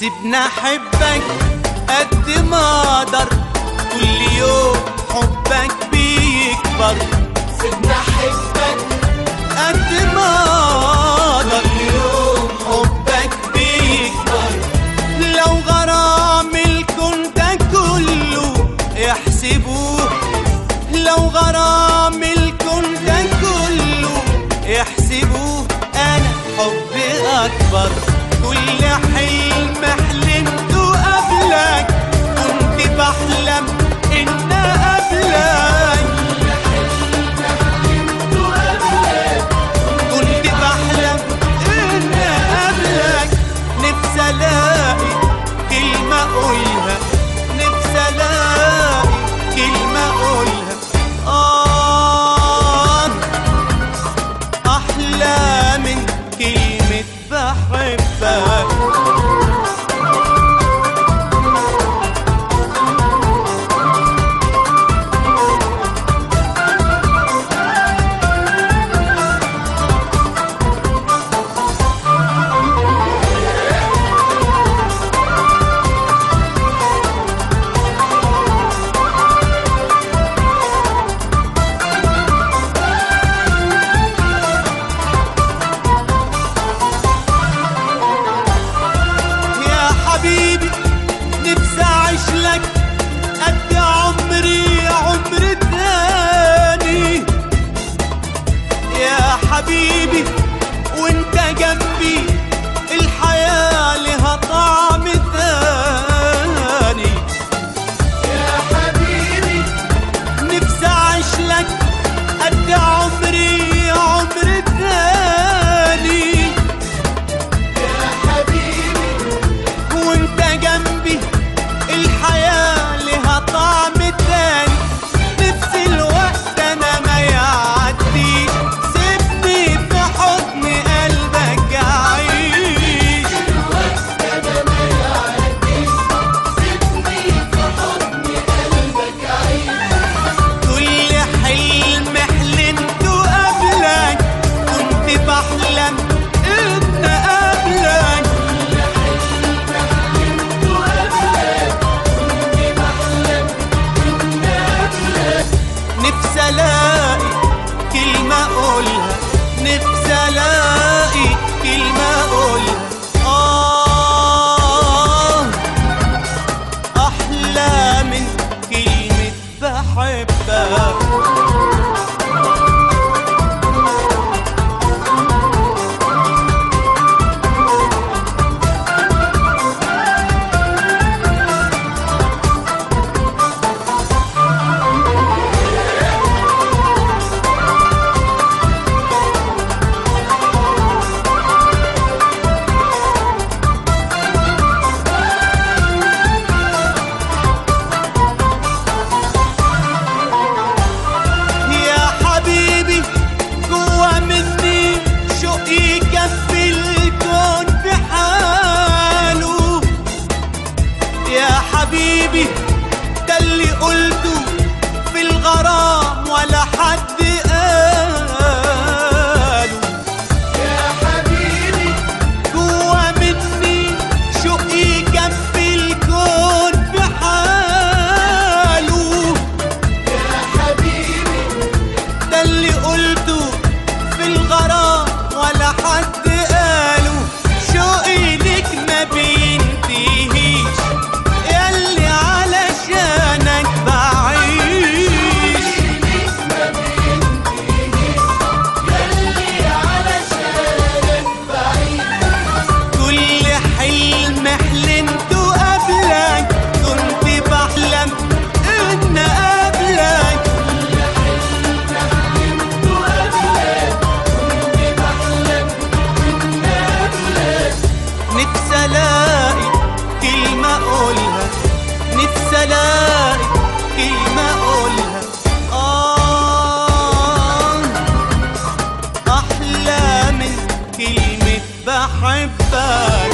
سيبنا احبك قد ما أقدر كل يوم حبك بيكبر. سيبنا احبك قد ما أقدر كل يوم حبك بيكبر. لو غرام الكون ده كله احسبوه. لو غرام الكون ده كله احسبوه. أنا حبي أكبر. كل حلم حلمته قبلك كنت بحلم إن قبلك. بحبك.